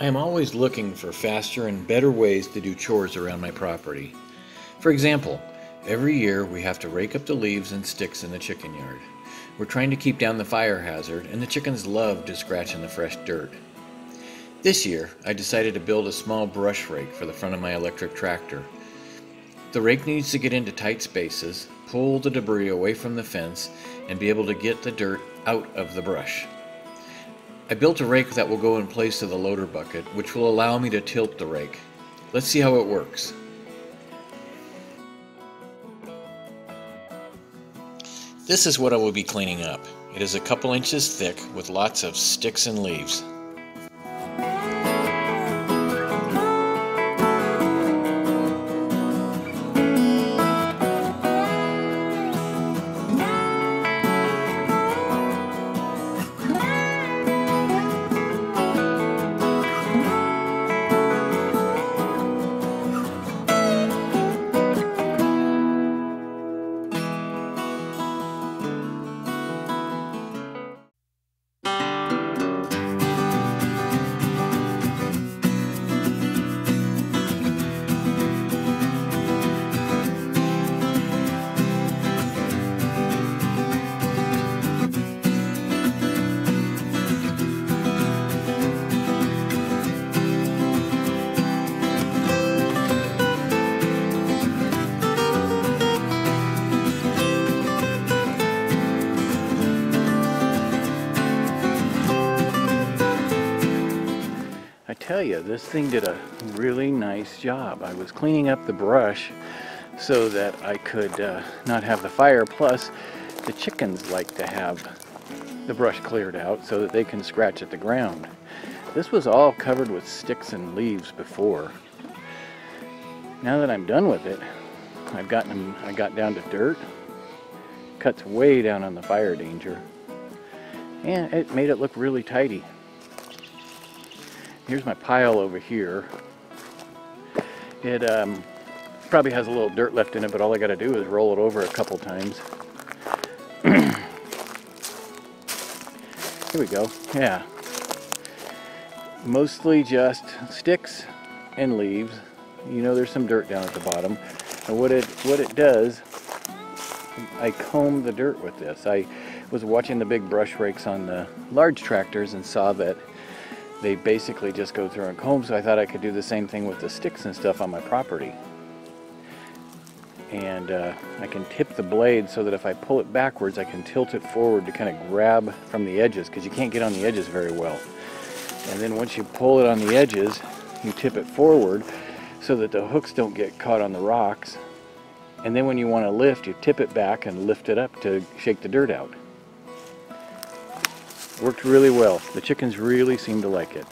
I am always looking for faster and better ways to do chores around my property. For example, every year we have to rake up the leaves and sticks in the chicken yard. We're trying to keep down the fire hazard, and the chickens love to scratch in the fresh dirt. This year, I decided to build a small brush rake for the front of my electric tractor. The rake needs to get into tight spaces, pull the debris away from the fence, and be able to get the dirt out of the brush. I built a rake that will go in place of the loader bucket, which will allow me to tilt the rake. Let's see how it works. This is what I will be cleaning up. It is a couple inches thick with lots of sticks and leaves. Tell you, this thing did a really nice job. I was cleaning up the brush so that I could uh, not have the fire. Plus, the chickens like to have the brush cleared out so that they can scratch at the ground. This was all covered with sticks and leaves before. Now that I'm done with it, I've gotten I got down to dirt, cuts way down on the fire danger, and it made it look really tidy. Here's my pile over here. It um, probably has a little dirt left in it, but all I got to do is roll it over a couple times. Here we go. Yeah. Mostly just sticks and leaves. You know there's some dirt down at the bottom. And what it what it does, I comb the dirt with this. I was watching the big brush rakes on the large tractors and saw that they basically just go through and comb, so I thought I could do the same thing with the sticks and stuff on my property. And uh, I can tip the blade so that if I pull it backwards, I can tilt it forward to kind of grab from the edges, because you can't get on the edges very well. And then once you pull it on the edges, you tip it forward so that the hooks don't get caught on the rocks. And then when you want to lift, you tip it back and lift it up to shake the dirt out. Worked really well. The chickens really seem to like it.